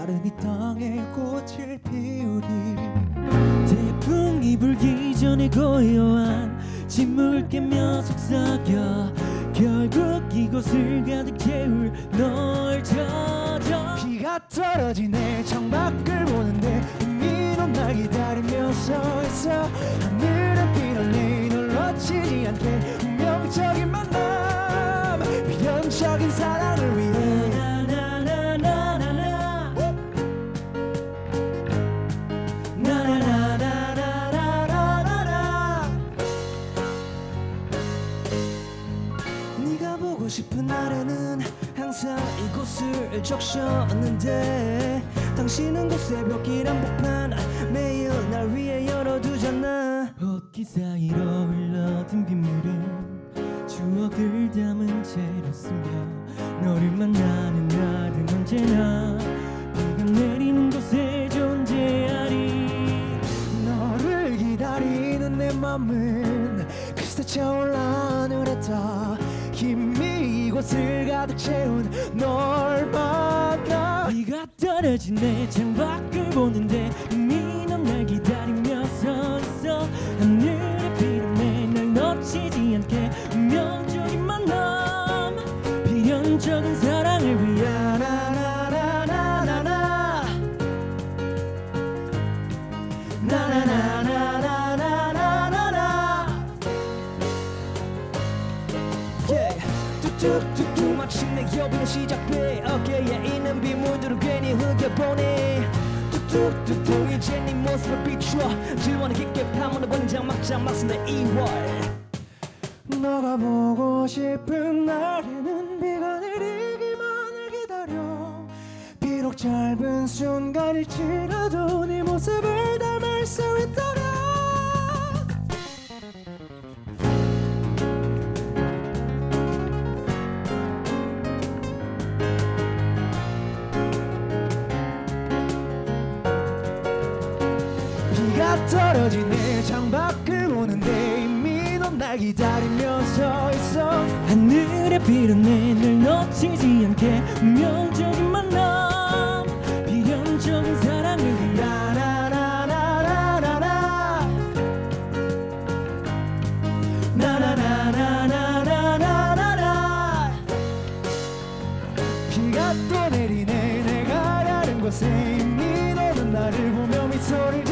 마른 이 땅에 꽃을 피우리. 태풍이 불기 전에 고요한 침묵을 깨며 속삭여. 결국 이곳을 가득 채울 널 찾아. 비가 떨어지네. 창밖을 보는데 이미 넌날 기다리며 서 있어. 하늘은 비올리 널 놓치지 않게 싶은 날에는 항상 이곳을 적셨는데 당신은 곧 새벽길 한복판 매일 날 위해 열어두잖아. 옷깃 사이로 흘러든 빗물은 추억을 담은 채로 쓰며 너를 만나는 날은 언제나 비가 내리는 곳에 존재하리. 너를 기다리는 내 맘은 그새 차올라 곳을 가득 채운 널 만나. 네가 떨어진 내 창밖을 보는데 이미는 날 기다리며 서 있어. 하늘의 피름에 날 놓치지 않게 운명적인 만남 필연적인 사랑을 위한 나나나나나나. 뚝뚝뚝뚝 마침내 여비는 시작돼. 어깨에 있는 빗물들을 괜히 흘겨보내 뚝뚝뚝뚝 이제 네 모습을 비추어. 질원을 깊게 파묻어버린 장막장 막선의 2월. 너가 보고 싶은 날에는 비가 내리기만을 기다려. 비록 짧은 순간일지라도 네 모습을 담을 수 있다 어딘가 떨어지네 창밖을 보는데 이미 넌날 기다리며 서 있어. 하늘에 비른 내늘 놓치지 않게 운명적인 만남. 비련적인 사랑을 라라라라라라 나나나나나나나라 비가 또 내리네. 내가 가는 곳에 이미 너는 나를 보며 미소를